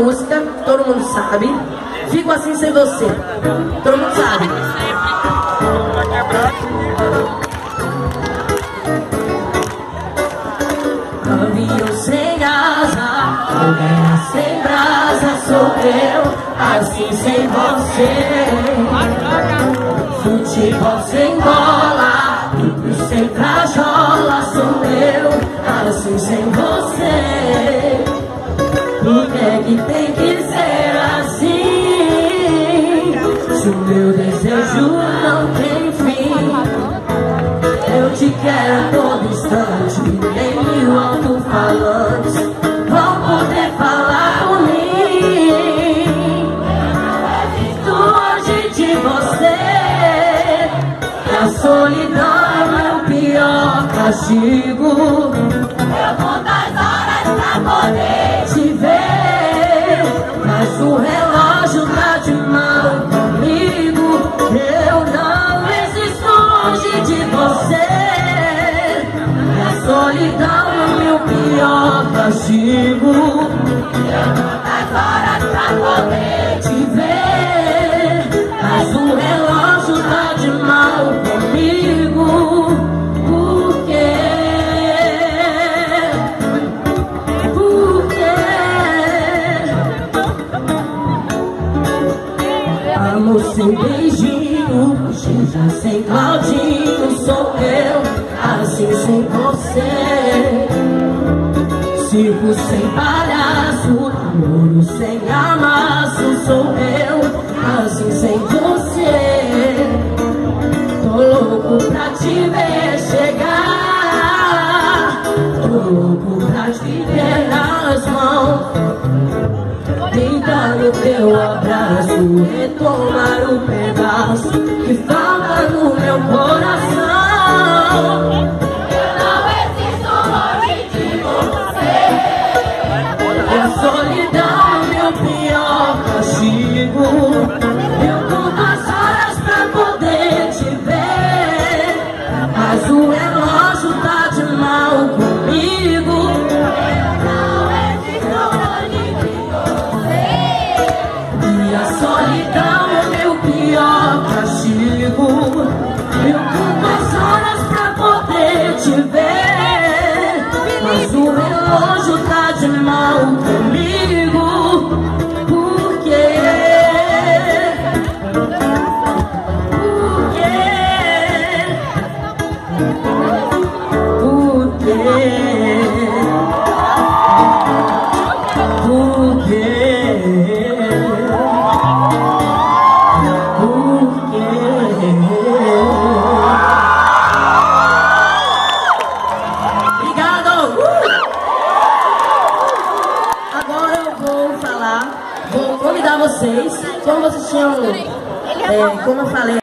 música, todo mundo sabe. Fico assim sem você. Todo mundo sabe. Caminho sem asa, fogueira sem brasa, sou eu, assim sem você. Futebol sem bola, te quero a todo instante, nem mil alto-falantes vão poder falar por mim. Preciso hoje de você, que a solidão é meu pior castigo. Eu conto as horas pra poder te ver, mas o relógio tá de solidão é meu pior castigo. Eu conto as horas pra poder te ver, mas o relógio tá de mal comigo. Por quê? Por quê? Amor sem beijinho, Xuxa sem Claudinho, sou eu, assim sem você. Circo sem palhaço, namoro sem amasso, sou eu, assim sem você. Tô louco pra te ver chegar, tô louco pra te ter nas mãos. Tentando teu abraço retomar o pedaço Obrigado! Uh! Agora eu vou falar, vou convidar vocês, como vocês tinham, é, como eu falei,